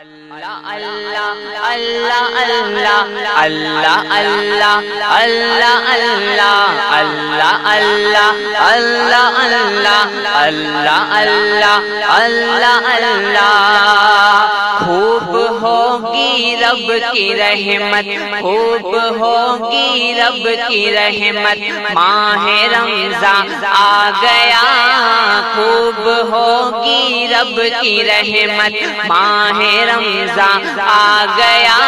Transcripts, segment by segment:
अल्लाह अल्लाह अल्लाह अल्लाह अल्लाह अल्लाह अल्लाह अल्लाह अल्लाह अल्लाह अल्लाह अल्लाह अल्लाह अल्लाह अल्लाह अल्लाह खूब होगी रब की रहमत, खूब होगी रब की रहमत। माह रमजा आ गया, खूब होगी रब की रहमत। माह रमजा आ गया,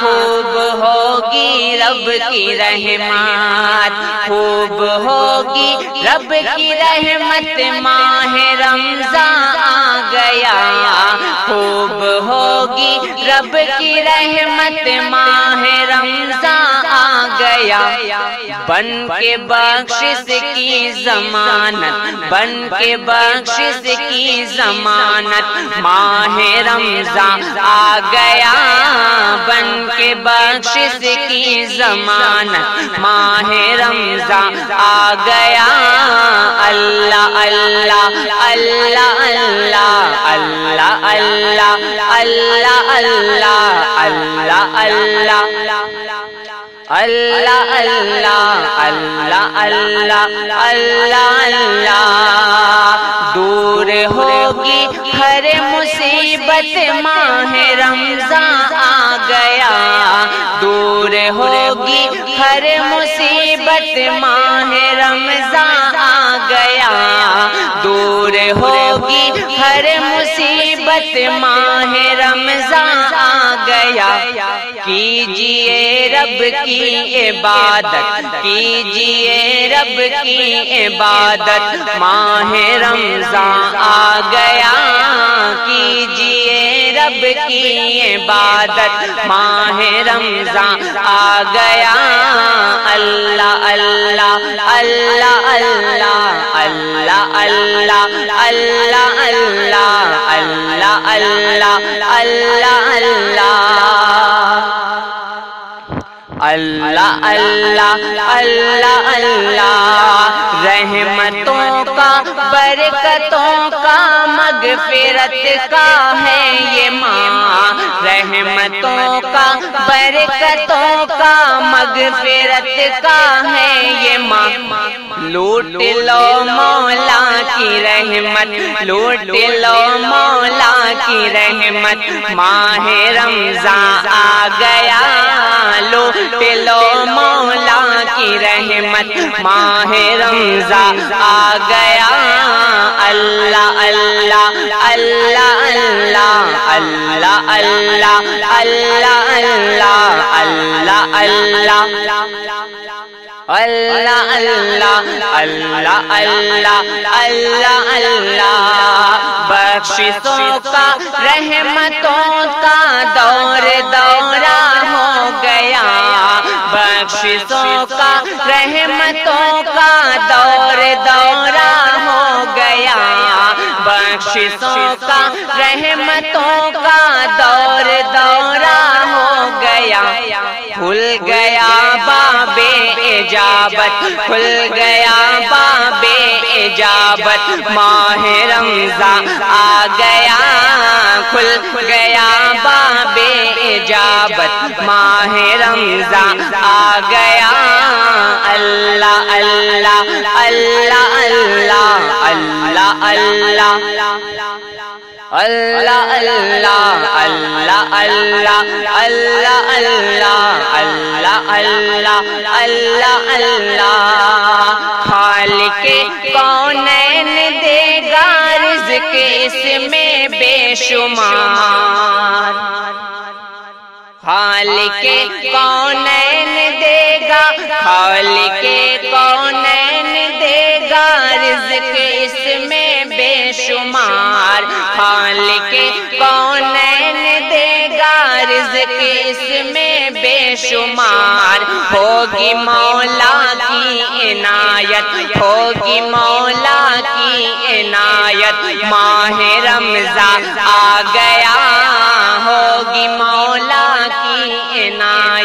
खूब होगी रब की रहमत खूब होगी। रब की रहमत माह रमजा आ गया। खूब होगी। रब की रहमत माह रमजा आ गया। बन के बख्शिश की जमानत। बन के बख्शिश की जमानत। माह रमजा आ गया। बन के बख्शिश की जमानत माह रमजा आ गया। अल्लाह अल्लाह अल्लाह अल्लाह अल्लाह अल्लाह अल्लाह अल्लाह अल्लाह अल्लाह। अल्लाह अल्लाह अल्लाह अल्लाह अल्लाह अल्लाह दूर होगी हर मुसीबत, माह रमजा होगी। हर मुसीबत माह रमजा आ गया। दूर होगी। हर मुसीबत माह रमजा आ गया। कीजिए रब की इबादत। कीजिए रब की इबादत। माह रमजा आ गया। कीजिए रब की इबादत माह रमजा आ गया अल्लाह अल्लाह अल्लाह अल्लाह अल्लाह अल्लाह अल्लाह अल्लाह अल्लाह अल्लाह अल्लाह अल्लाह अल्लाह अल्लाह अल्लाह रहमतों का बरकतों का मगफिरत का है ये माँ। रहमतों का, बरकतों का मगफिरत का है ये माँ। लूट लो मौला की रहमत, लूट लो मौला की रहमत। माह रमजा आ गया, लूट लो मौला रहमत माह रमजा आ गया अल्लाह अल्लाह अल्लाह अल्लाह अल्लाह अल्लाह अल्लाह अल्लाह अल्लाह अल्लाह अल्लाह अल्लाह अल्लाह अल्लाह अल्लाह अल्लाह बख्शिशों का रहमतों का दौर दौरा हो बख्शिशों का रहमतों का दौर दौरा हो गया। बख्शिशों का रहमतों का दौर दौरा हो गया। खुल गया बाबे इजाबत खुल गया बाबे इजाबत माह रमजा आ गया। खुल गया बाबे इजाबत माह रमजा आ गया अल्लाह अल्लाह अल्लाह अल्लाह अल्लाह अल्लाह अल्लाह अल्लाह अल्लाह अल्लाह अल्लाह अल्लाह अल्लाह अल्लाह अल्लाह अल्लाह खालिके कौनैन देगा रिज़्क इसमें बेशुमार खालिके कौनैन देगा? खाल के कौनैन देगा? रिज़्क इसमें बेशुमार। खालिके कौनैन देगा? रिज़्क इसमें बेशुमार। होगी मौला की इनायत होगी मौला की इनायत। माह रमजा आ गया होगी मौला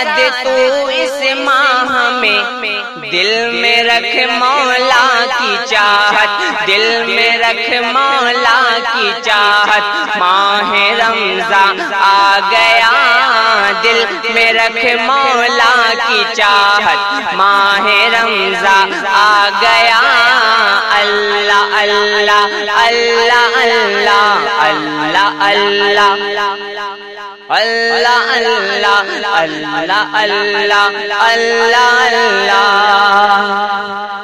ऐसा दे तू इस माह में दिल में रख मौला की चाहत, दिल में रख मौला की चाहत। माह रमजा आ गया दिल में रख मौला की चाहत माह रमजा आ गया अल्लाह अल्लाह अल्लाह अल्लाह अल्लाह अल्लाह अल्लाह अल्लाह अल्लाह अल्लाह अल्लाह अल्लाह